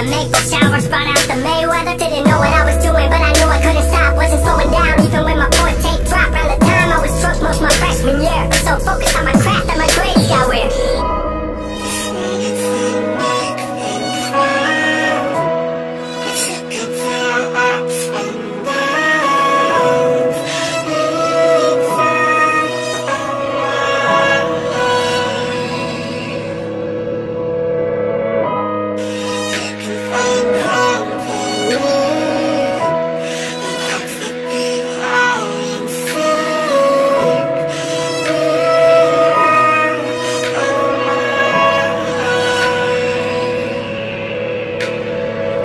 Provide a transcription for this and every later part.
Make the shower spot out the Mayweather. Didn't know what I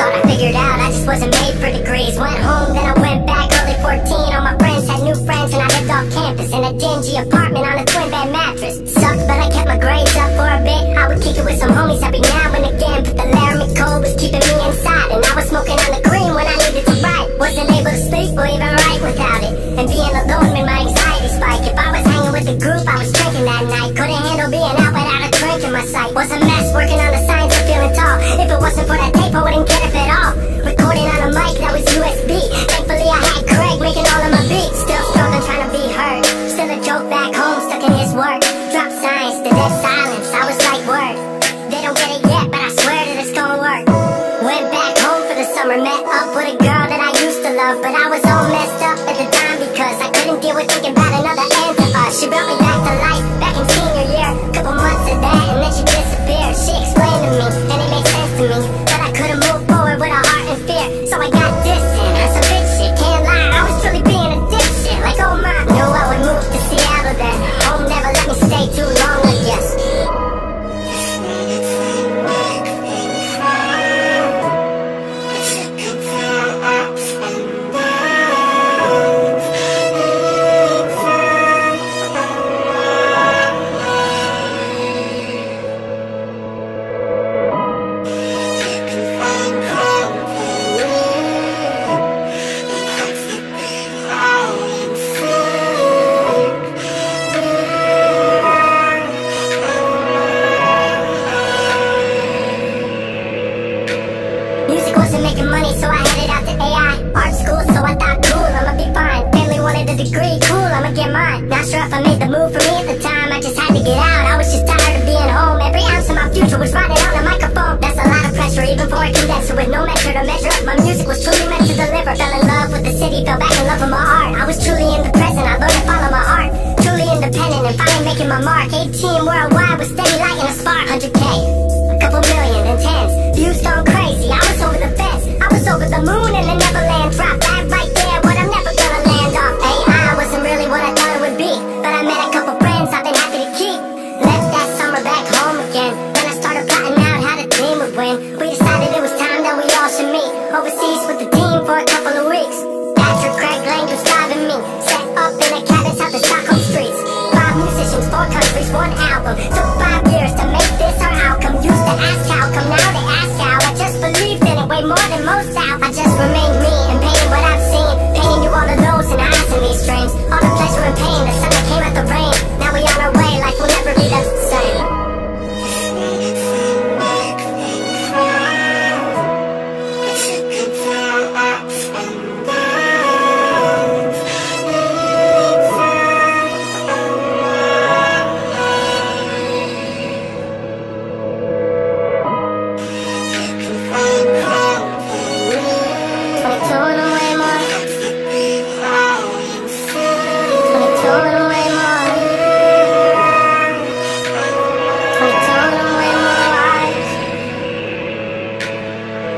thought I figured out. I just wasn't made for degrees. Went home, then I went back early 14 All my friends had new friends and I lived off campus In a dingy apartment on a twin bed mattress. Sucked but I kept my grades up for a bit. summer Met up with a girl that I used to love But I was all messed up at the time Because I couldn't deal with thinking about another end to us She brought me back to life. making money, so I headed out to AI. Art school, so I thought, cool, I'ma be fine. Family wanted a degree, cool, I'ma get mine. Not sure if I made the move for me at the time, I just had to get out. I was just tired of being home. Every ounce of my future was riding on the microphone. That's a lot of pressure, even for a condenser with no measure to measure up. My music was truly meant to deliver. Fell in love with the city, fell back in love with my art. I was truly in the present, I learned to follow my art. Truly independent and finally making my mark. 18 worldwide with steady light and a spark. 100K, a couple million, and tens. Views don't the moon and the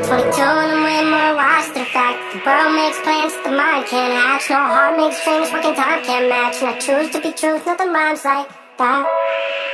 22 and I'm way more watch the fact. The world makes plans, the mind can't act. No heart makes dreams, working time can't match. And I choose to be truth, nothing rhymes like that.